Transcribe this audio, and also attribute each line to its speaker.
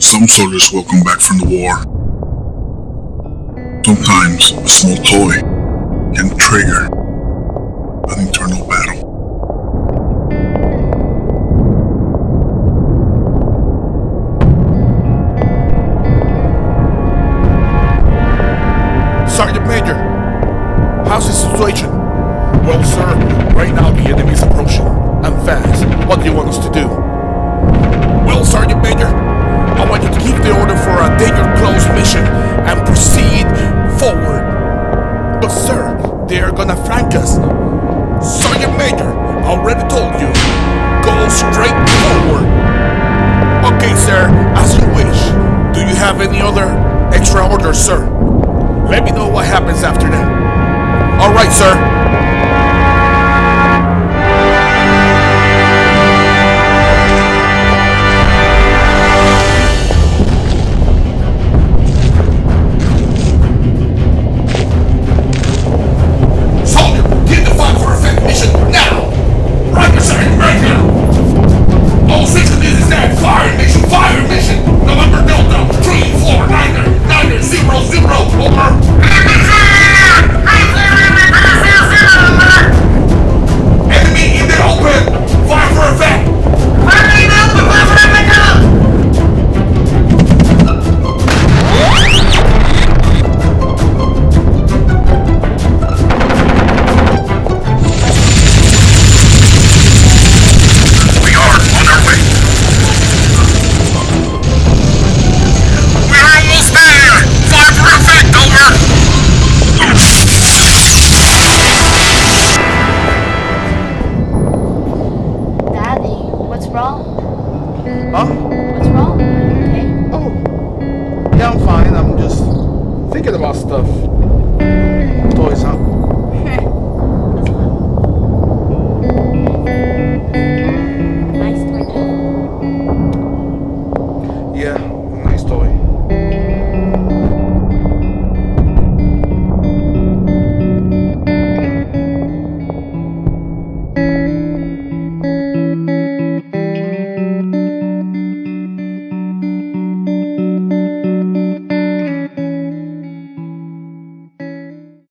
Speaker 1: Some soldiers welcome back from the war. Sometimes a small toy can trigger an internal battle.
Speaker 2: Sergeant Major, how's the situation? Well, sir, right now the enemy's approaching. I'm fast. What do you want us to do? Gonna us. Sergeant Major, already told you. Go straight forward. Okay, sir, as you wish. Do you have any other extra orders, sir? Let me know what happens after that. All right, sir.
Speaker 3: Wrong?
Speaker 2: Huh?
Speaker 3: What's wrong? Okay?
Speaker 2: Oh. Yeah, I'm fine. I'm just thinking about stuff.